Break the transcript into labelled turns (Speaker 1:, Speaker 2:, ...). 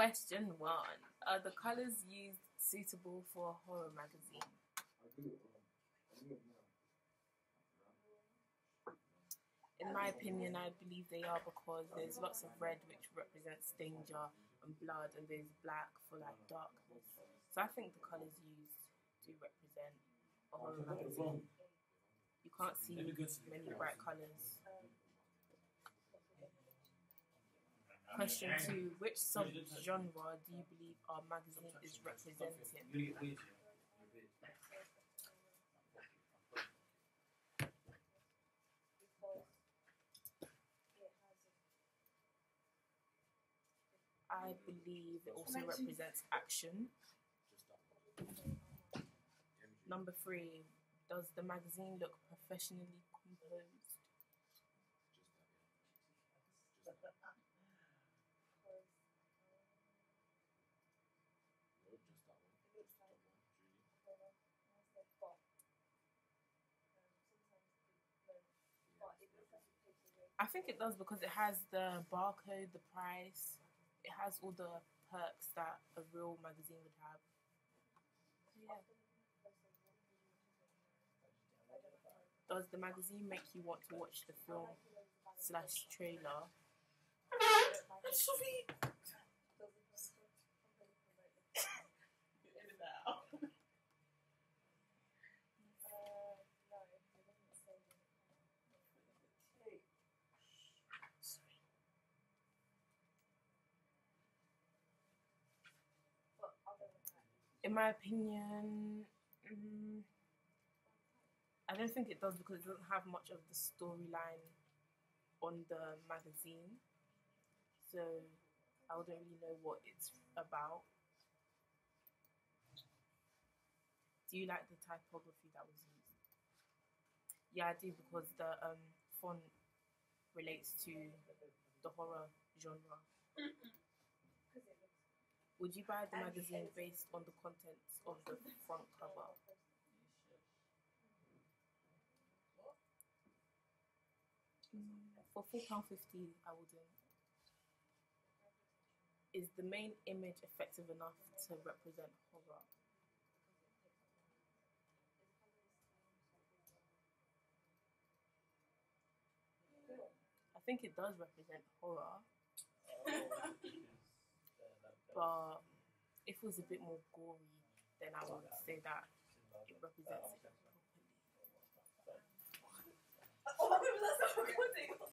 Speaker 1: Question one: Are the colors used suitable for a horror magazine? In my opinion, I believe they are because there's lots of red which represents danger and blood, and there's black for like darkness. So I think the colors used do represent a horror magazine. You can't see many bright colors. Question two: Which subgenre do you believe our magazine is representing? I believe it also represents action. Number three: Does the magazine look professionally composed? I think it does because it has the barcode, the price, it has all the perks that a real magazine would have. Yeah. Does the magazine make you want to watch the film slash trailer? Sophie! In my opinion, mm, I don't think it does because it doesn't have much of the storyline on the magazine. So I wouldn't really know what it's about. Do you like the typography that was used? Yeah, I do because the um, font relates to the horror genre. Would you buy the magazine based on the contents of the front cover? Mm, for four pound fifty, I wouldn't. Is the main image effective enough to represent horror? I think it does represent horror. but if it was a bit more gory, then I would say that it represents it properly.
Speaker 2: Oh, that's recording.